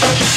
you